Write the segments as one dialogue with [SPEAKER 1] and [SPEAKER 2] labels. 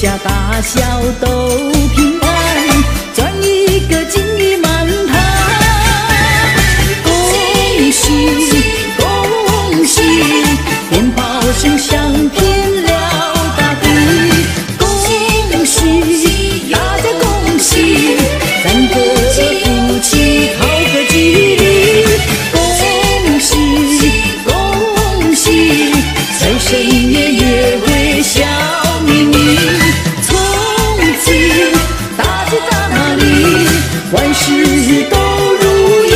[SPEAKER 1] 家大小都事都如意。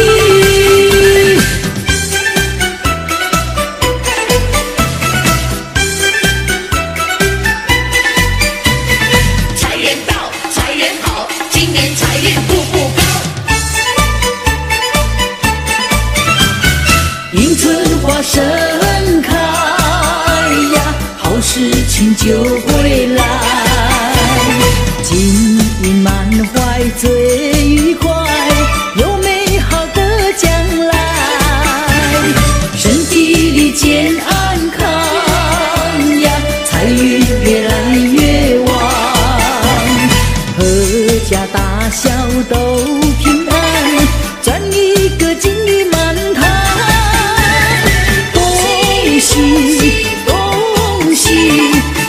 [SPEAKER 2] 财源到，财源好，今年财运步步高。
[SPEAKER 1] 迎春花盛开呀，好事情就会来。金银满怀最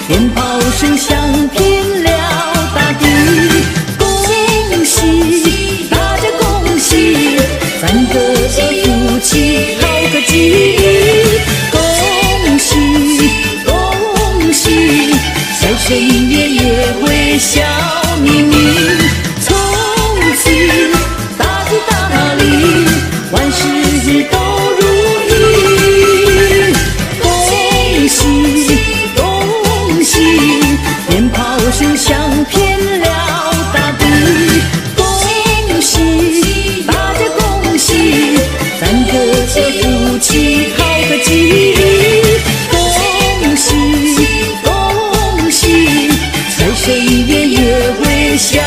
[SPEAKER 1] 鞭炮声响炮声响遍了大地。恭喜大家恭喜，咱个夫妻好个吉利。恭喜恭喜，财神爷也会笑